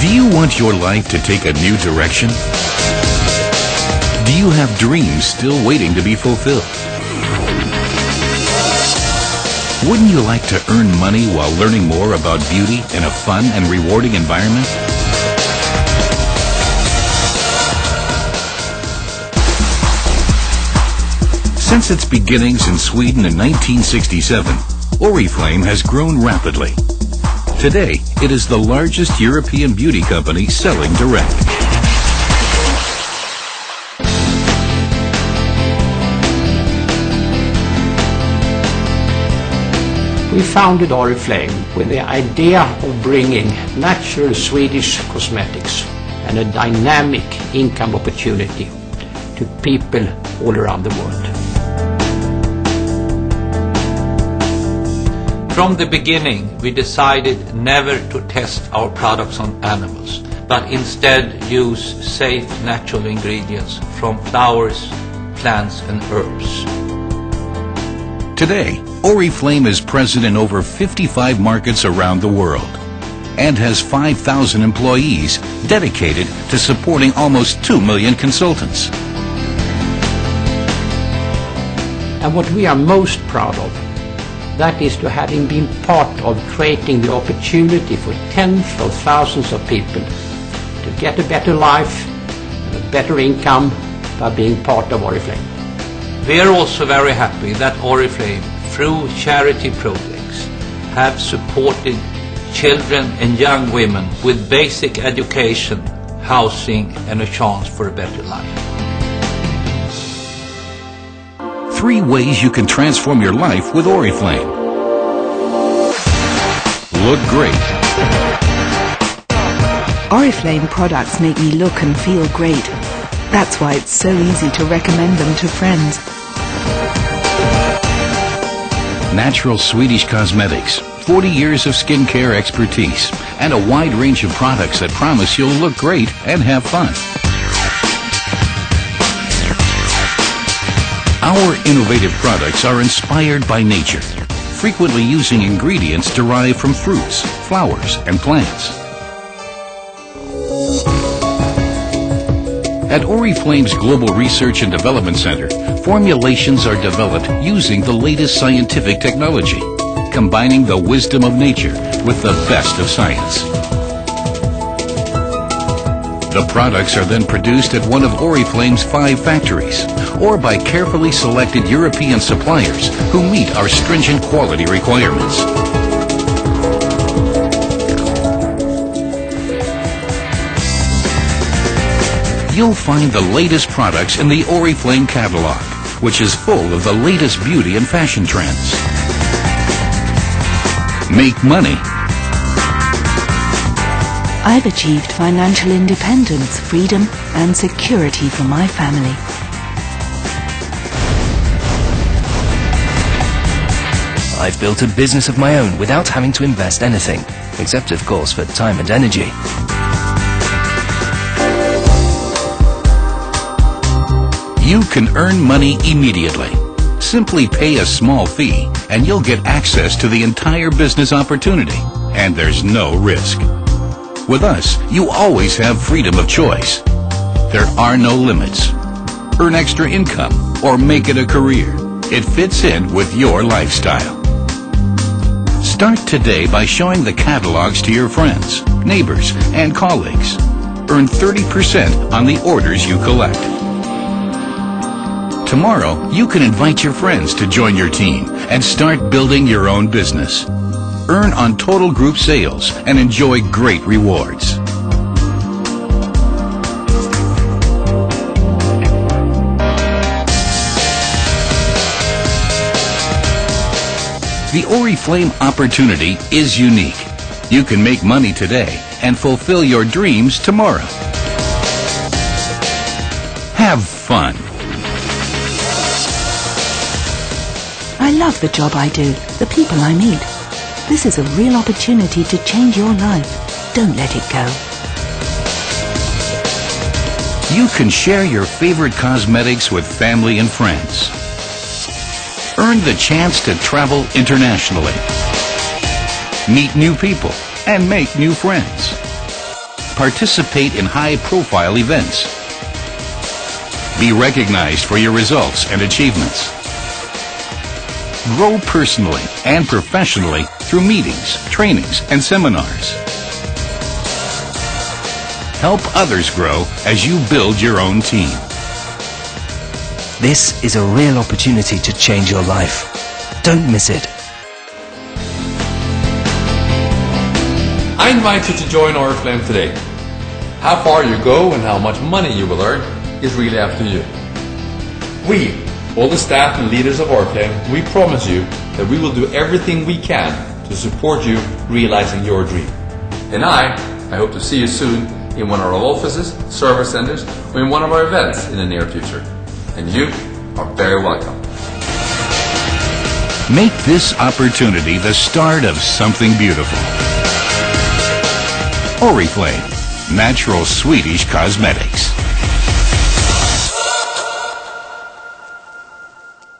Do you want your life to take a new direction? Do you have dreams still waiting to be fulfilled? Wouldn't you like to earn money while learning more about beauty in a fun and rewarding environment? Since its beginnings in Sweden in 1967, Oriflame has grown rapidly. Today, it is the largest European beauty company selling direct. We founded Oriflame with the idea of bringing natural Swedish cosmetics and a dynamic income opportunity to people all around the world. From the beginning, we decided never to test our products on animals, but instead use safe natural ingredients from flowers, plants and herbs. Today, Oriflame is present in over 55 markets around the world and has 5,000 employees dedicated to supporting almost 2 million consultants. And what we are most proud of, that is to having been part of creating the opportunity for tens of thousands of people to get a better life and a better income by being part of Oriflame. We are also very happy that Oriflame, through charity projects, have supported children and young women with basic education, housing and a chance for a better life. Three ways you can transform your life with Oriflame. Look great. Oriflame products make me look and feel great. That's why it's so easy to recommend them to friends. Natural Swedish cosmetics, 40 years of skincare expertise, and a wide range of products that promise you'll look great and have fun. Our innovative products are inspired by nature, frequently using ingredients derived from fruits, flowers, and plants. At Oriflame's Global Research and Development Center, formulations are developed using the latest scientific technology, combining the wisdom of nature with the best of science. The products are then produced at one of Oriflame's five factories, or by carefully selected European suppliers who meet our stringent quality requirements. You'll find the latest products in the Oriflame catalog, which is full of the latest beauty and fashion trends. Make money. I've achieved financial independence, freedom and security for my family. I've built a business of my own without having to invest anything, except of course for time and energy. You can earn money immediately. Simply pay a small fee and you'll get access to the entire business opportunity. And there's no risk. With us, you always have freedom of choice. There are no limits. Earn extra income or make it a career. It fits in with your lifestyle. Start today by showing the catalogs to your friends, neighbors, and colleagues. Earn 30% on the orders you collect. Tomorrow, you can invite your friends to join your team and start building your own business. Earn on total group sales and enjoy great rewards. The Oriflame opportunity is unique. You can make money today and fulfill your dreams tomorrow. Have fun. I love the job I do, the people I meet. This is a real opportunity to change your life. Don't let it go. You can share your favorite cosmetics with family and friends. Earn the chance to travel internationally. Meet new people and make new friends. participate in high-profile events. Be recognized for your results and achievements. Grow personally and professionally through meetings, trainings, and seminars. Help others grow as you build your own team. This is a real opportunity to change your life. Don't miss it. I invite you to join Oriflame today. How far you go and how much money you will earn is really up to you. We, all the staff and leaders of Oriflame, we promise you that we will do everything we can to support you realizing your dream. And I, I hope to see you soon in one of our offices, service centers, or in one of our events in the near future. And you are very welcome. Make this opportunity the start of something beautiful. Oriflame, natural Swedish cosmetics.